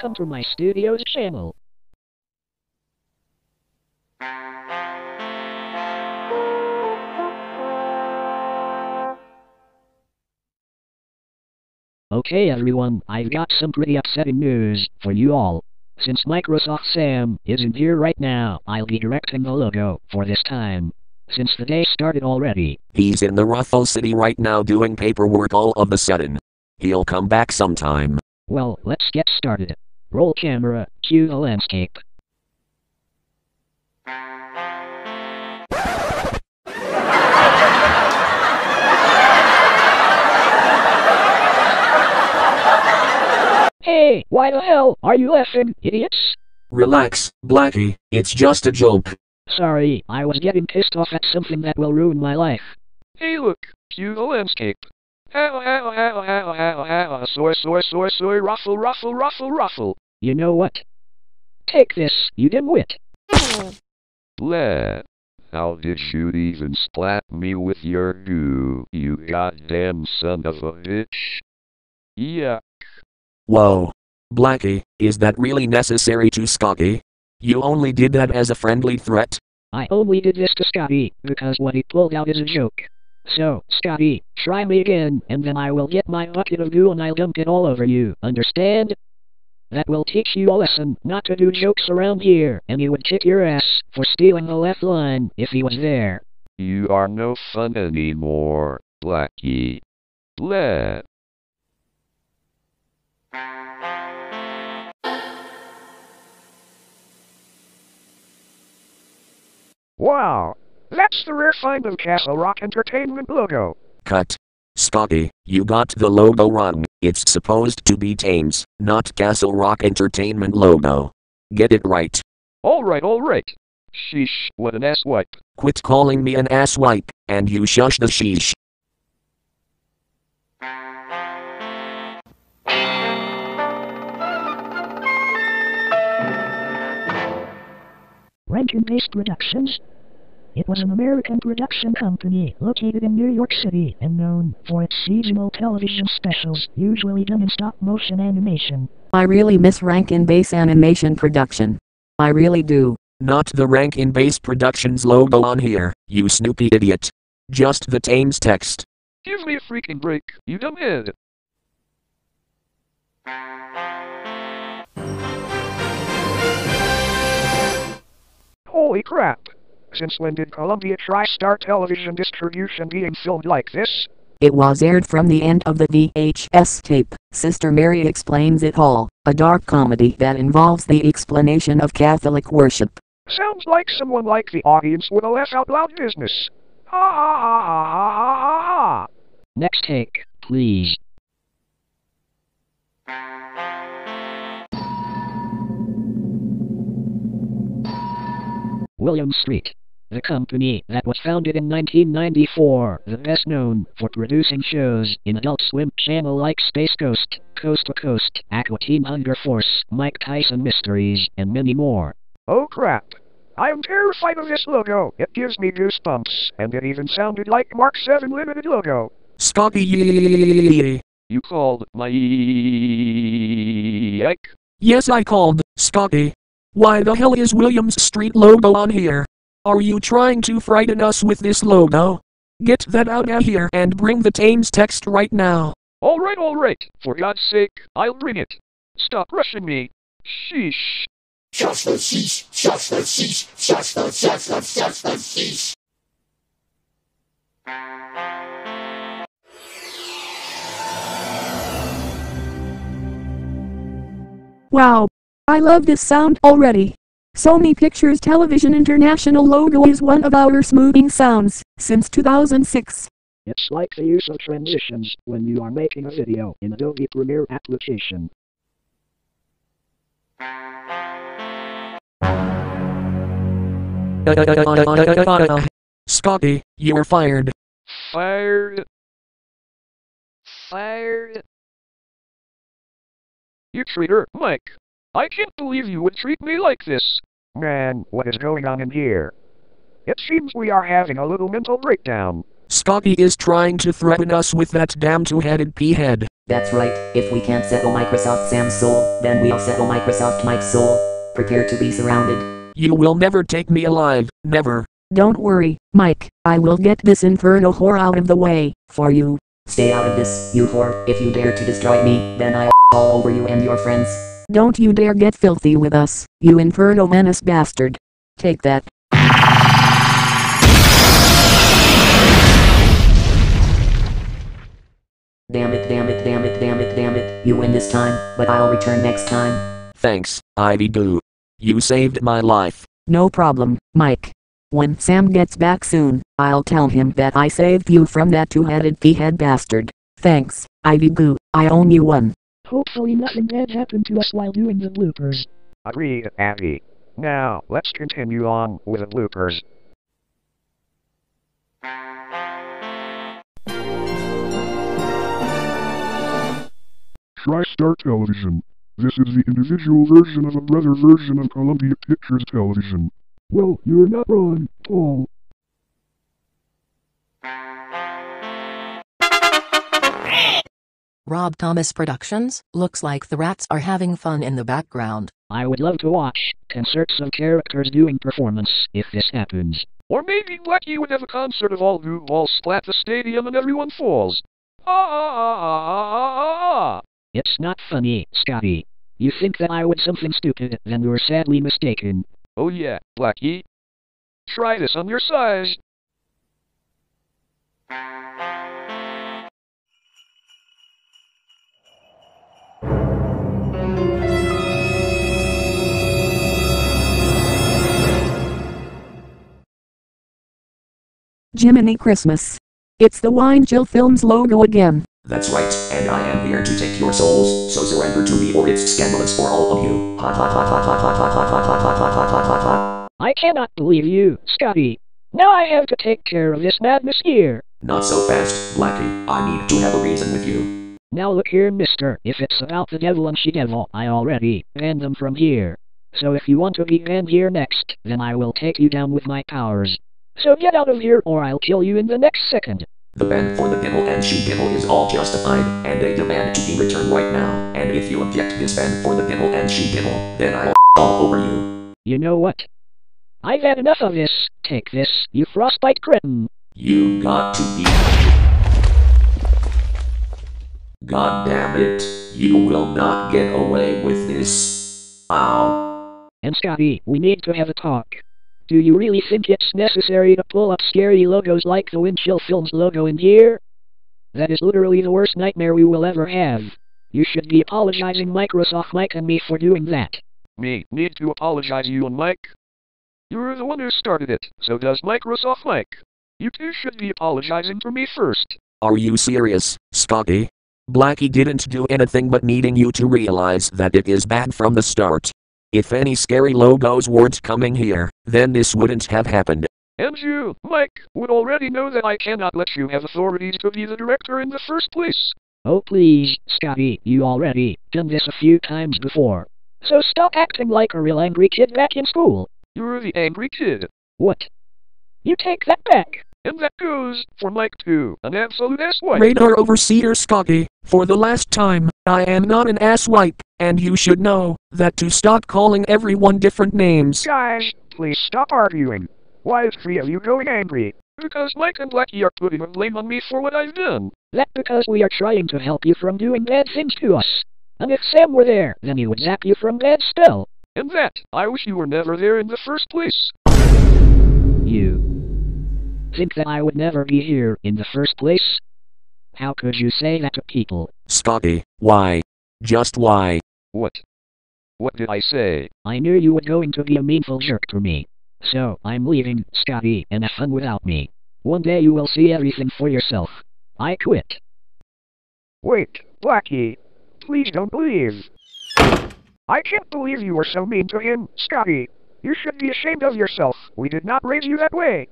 Welcome to my studio's channel. Okay everyone, I've got some pretty upsetting news for you all. Since Microsoft Sam isn't here right now, I'll be directing the logo for this time. Since the day started already. He's in the Ruffle City right now doing paperwork all of a sudden. He'll come back sometime. Well, let's get started. Roll camera, cue the landscape. Hey, why the hell are you laughing, idiots? Relax, Blacky, it's just a joke. Sorry, I was getting pissed off at something that will ruin my life. Hey look, cue the landscape. How, how, how, how, how, how, soy, soy, soy, soy, ruffle, ruffle, ruffle, ruffle. You know what? Take this, you dimwit. Blah. How did you even splat me with your goo, you goddamn son of a bitch? Yeah. Whoa. Blacky, is that really necessary to Scotty? You only did that as a friendly threat? I only did this to Scotty, because what he pulled out is a joke. So, Scotty, try me again, and then I will get my bucket of goo and I'll dump it all over you, understand? That will teach you a lesson not to do jokes around here, and you would kick your ass for stealing the left line if he was there. You are no fun anymore, Blacky. Blah. Wow, that's the rare find of Castle Rock Entertainment logo. Cut. Scotty, you got the logo wrong. It's supposed to be Thames, not Castle Rock Entertainment logo. Get it right. Alright, alright. Sheesh, what an asswipe. Quit calling me an asswipe, and you shush the sheesh. Rankin Bass Productions. It was an American production company located in New York City and known for its seasonal television specials, usually done in stop motion animation. I really miss Rankin Bass animation production. I really do. Not the Rankin Bass Productions logo on here, you snoopy idiot. Just the Thames text. Give me a freaking break, you dumbhead. Holy crap! Since when did Columbia TriStar television distribution being filmed like this? It was aired from the end of the VHS tape. Sister Mary explains it all, a dark comedy that involves the explanation of Catholic worship. Sounds like someone like the audience with a laugh out loud business. Ha ha ha ha ha ha ha ha. Next take, please. Williams Street. The company that was founded in 1994, the best known for producing shows in Adult Swim channel like Space Ghost, Coast to Coast, Aqua Teen Hunger Force, Mike Tyson Mysteries, and many more. Oh crap. I am terrified of this logo. It gives me goosebumps, and it even sounded like Mark 7 Limited logo. Scotty yee. You called my Ike? Yes, I called, Scotty. Why the hell is Williams Street logo on here? Are you trying to frighten us with this logo? Get that out of here and bring the Thames text right now. Alright, alright. For God's sake, I'll bring it. Stop rushing me. Sheesh. Shots for sheesh, shots for sheesh, shots for shots for shots for sheesh. Wow. I love this sound already. Sony Pictures Television International logo is one of our smoothing sounds since 2006. It's like the use of transitions when you are making a video in Adobe Premiere application. Scotty, you're fired. Fired. Fired. You traitor, Mike. I can't believe you would treat me like this. Man, what is going on in here? It seems we are having a little mental breakdown. Scotty is trying to threaten us with that damn two-headed pea head. That's right, if we can't settle Microsoft Sam's soul, then we'll settle Microsoft Mike's soul. Prepare to be surrounded. You will never take me alive, never. Don't worry, Mike, I will get this infernal whore out of the way, for you. Stay out of this, you whore. If you dare to destroy me, then I'll all over you and your friends. Don't you dare get filthy with us, you infernal menace bastard. Take that. Damn it, damn it, damn it, damn it, damn it. You win this time, but I'll return next time. Thanks, Ivy Goo. You saved my life. No problem, Mike. When Sam gets back soon, I'll tell him that I saved you from that two-headed pea-head bastard. Thanks, Ivy Goo, I own you one. Hopefully nothing bad happened to us while doing the bloopers. Agreed, Abby. Now, let's continue on with the bloopers. TriStar Television. This is the individual version of a brother version of Columbia Pictures Television. Well, you're not wrong, Paul. Rob Thomas Productions, looks like the rats are having fun in the background. I would love to watch concerts of characters doing performance if this happens. Or maybe Blacky would have a concert of all who all splat the stadium and everyone falls. Ah ah ah ah ah ah ah ah. It's not funny, Scotty. You think that I would something stupid, then you're sadly mistaken. Oh yeah, Blacky. Try this on your size. Jiminy Christmas. It's the Windchill Films logo again. That's right, and I am here to take your souls, so surrender to me or it's scandalous for all of you. I cannot believe you, Scotty. Now I have to take care of this madness here. Not so fast, Blacky. I need to have a reason with you. Now look here, mister. If it's about the devil and she-devil, I already banned them from here. So if you want to be banned here next, then I will take you down with my powers. So get out of here or I'll kill you in the next second. The ban for the devil and she devil is all justified, and they demand to be returned right now. And if you object this ban for the devil and she devil, then I'll all over you. You know what? I've had enough of this. Take this, you frostbite cretin. You got to be. God damn it, you will not get away with this. Ow. And Scotty, we need to have a talk. Do you really think it's necessary to pull up scary logos like the Windchill Films logo in here? That is literally the worst nightmare we will ever have. You should be apologizing Microsoft Mike and me for doing that. Me need to apologize you and Mike. You're the one who started it, so does Microsoft Mike. You two should be apologizing to me first. Are you serious, Scotty? Blacky didn't do anything but needing you to realize that it is bad from the start. If any scary logos weren't coming here, then this wouldn't have happened. And you, Mike, would already know that I cannot let you have authority to be the director in the first place. Oh please, Scotty, you already done this a few times before. So stop acting like a real angry kid back in school. You're the angry kid. What? You take that back. And that goes for Mike too, an absolute asswipe. Radar Overseer Scotty, for the last time, I am not an asswipe, and you should know that to stop calling everyone different names. Guys, please stop arguing. Why is three of you going angry? Because Mike and Blackie are putting the blame on me for what I've done. That because we are trying to help you from doing bad things to us. And if Sam were there, then he would zap you from bad spell. And that, I wish you were never there in the first place. You think that I would never be here in the first place? How could you say that to people? Scotty, why? Just why? What? What did I say? I knew you were going to be a meanful jerk to me. So, I'm leaving, Scotty, and have fun without me. One day you will see everything for yourself. I quit. Wait, Blacky. Please don't leave. I can't believe you were so mean to him, Scotty. You should be ashamed of yourself. We did not raise you that way.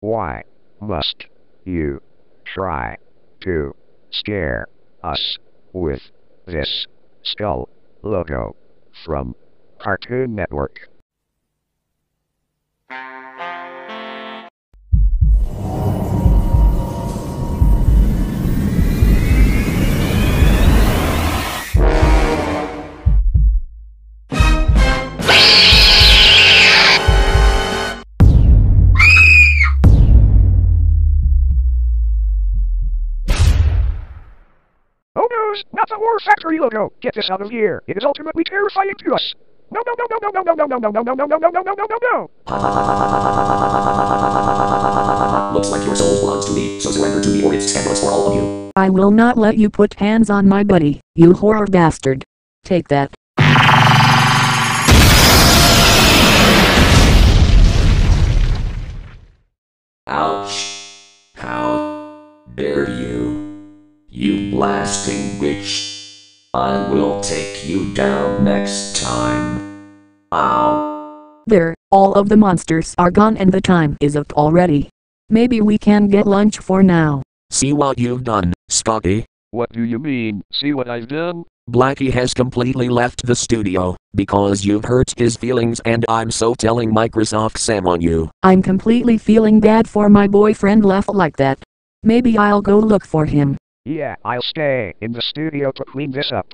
Why must you try to scare us with this skull logo from Cartoon Network? Factory logo. Get this out of here. It is ultimately terrifying to us. No, no, no, no, no, no, no, no, no, no, no, no, no, no, no, no, no, no, no. Looks like your soul belongs to me, so surrender to me or it's scandalous for all of you. I will not let you put hands on my buddy, you horror bastard. Take that. Ouch. How dare you? You blasting witch. I will take you down next time. Ow. There, all of the monsters are gone and the time is up already. Maybe we can get lunch for now. See what you've done, Scotty. What do you mean? See what I've done? Blacky has completely left the studio because you've hurt his feelings and I'm so telling Microsoft Sam on you. I'm completely feeling bad for my boyfriend left like that. Maybe I'll go look for him. Yeah, I'll stay in the studio to clean this up.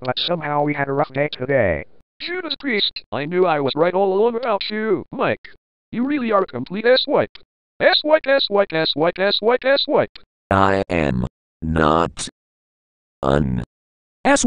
But somehow we had a rough day today. Judas Priest, I knew I was right all along about you, Mike. You really are a complete S-wipe. S-wipe, S-wipe, S-wipe, S-wipe, S-wipe. I am not un. S